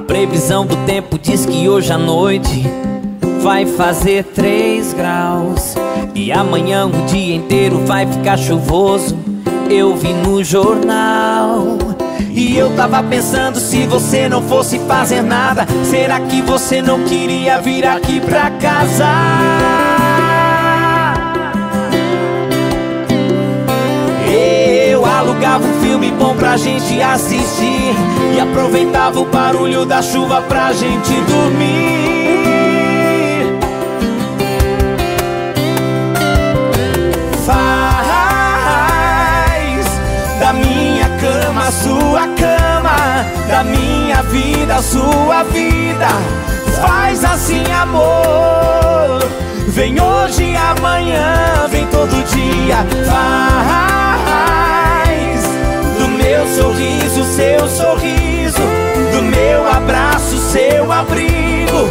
A previsão do tempo diz que hoje à noite vai fazer 3 graus. E amanhã o dia inteiro vai ficar chuvoso. Eu vi no jornal. E eu tava pensando se você não fosse fazer nada, será que você não queria vir aqui pra casa? Eu alugava um filme bom pra gente assistir e aproveitava o barulho da chuva pra gente dormir. sua cama, da minha vida, sua vida. Faz assim, amor. Vem hoje, amanhã, vem todo dia. Seu abrigo.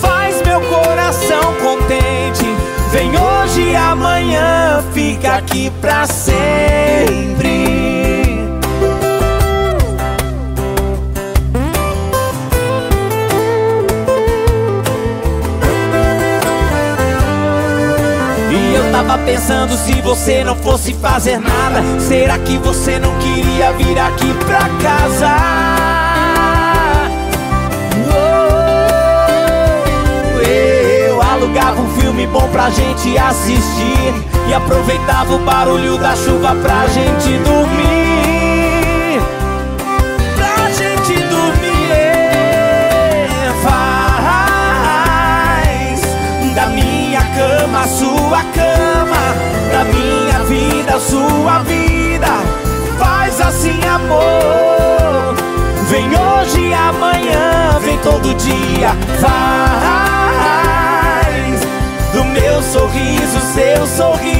Faz meu coração contente. Vem hoje, amanhã, fica aqui pra sempre. tava pensando se você não fosse fazer nada Será que você não queria vir aqui pra casa? Pra gente assistir E aproveitava o barulho da chuva pra gente dormir Pra gente dormir Faz da minha cama sua cama sua vida. Faz assim, amor. Vem hoje, amanhã, vem todo dia. Seu sorriso,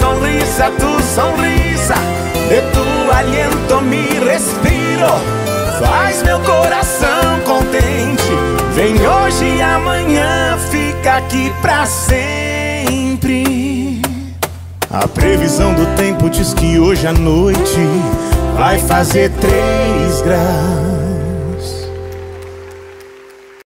sonrisa, tu sonrisa, de tu aliento mi respiro, faz meu coração contente. Vem hoje e amanhã, fica aqui pra sempre. A previsão do tempo diz que hoje à noite vai fazer três graus.